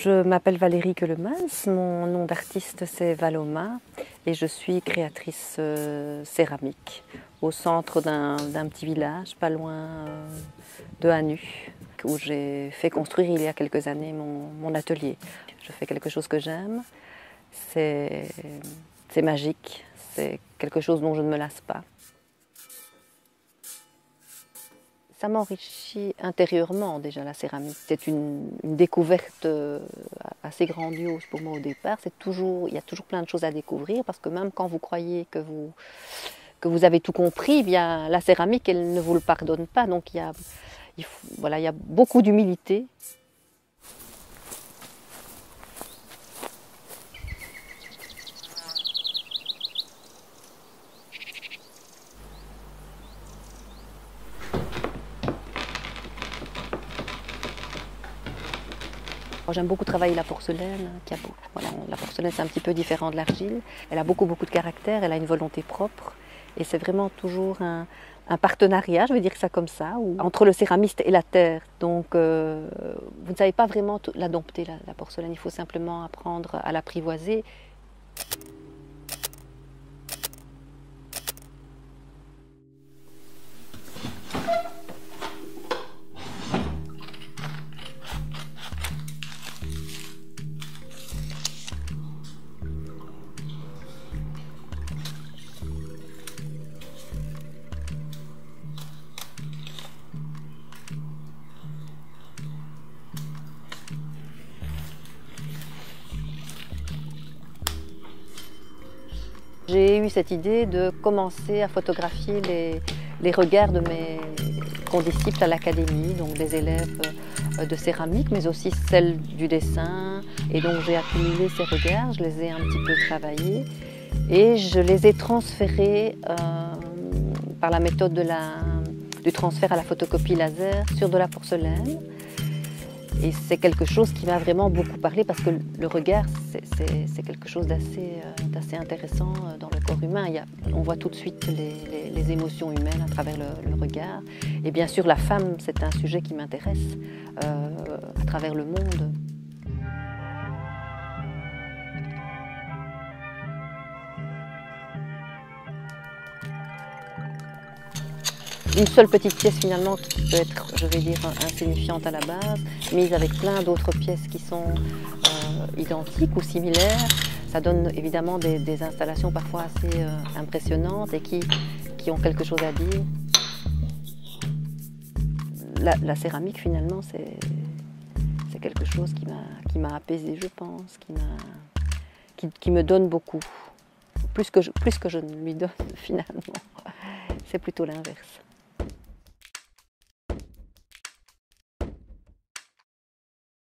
Je m'appelle Valérie Quelemans, mon nom d'artiste c'est Valoma et je suis créatrice euh, céramique au centre d'un petit village pas loin euh, de Hanu où j'ai fait construire il y a quelques années mon, atelier. Je fais quelque chose que j'aime, c'est magique, c'est quelque chose dont je ne me lasse pas. Ça m'enrichit intérieurement déjà la céramique. C'est une, découverte euh, assez grandiose pour moi au départ. C'est toujours, il y a toujours plein de choses à découvrir parce que même quand vous croyez que vous, que vous avez tout compris, eh bien, la céramique, elle ne vous le pardonne pas. Donc il y a, voilà, il y a beaucoup d'humilité J'aime beaucoup travailler la porcelaine. Voilà, la porcelaine, c'est un petit peu différent de l'argile. Elle a beaucoup, beaucoup de caractère, elle a une volonté propre. Et c'est vraiment toujours un, partenariat, je vais dire ça comme ça, entre le céramiste et la terre. Donc, euh, vous ne savez pas vraiment la dompter, la porcelaine. Il faut simplement apprendre à l'apprivoiser. J'ai eu cette idée de commencer à photographier les, regards de mes condisciples à l'académie, donc des élèves euh, de céramique, mais aussi celles du dessin. Et donc j'ai accumulé ces regards, je les ai un petit peu travaillés et je les ai transférés euh, par la méthode du transfert à la photocopie laser sur de la porcelaine. Et c'est quelque chose qui m'a vraiment beaucoup parlé parce que le regard, c'est quelque chose d'assez euh, intéressant euh, dans le corps humain. on voit tout de suite les, émotions humaines à travers le, regard. Et bien sûr, la femme, c'est un sujet qui m'intéresse euh, à travers le monde. Une seule petite pièce finalement qui peut être, je vais dire, insignifiante à la base, mise avec plein d'autres pièces qui sont euh, identiques ou similaires. Ça donne évidemment des, installations parfois assez euh, impressionnantes et qui, ont quelque chose à dire. La, céramique finalement c'est quelque chose qui m'a apaisé je pense, qui, me donne beaucoup, plus que je ne lui donne finalement. C'est plutôt l'inverse.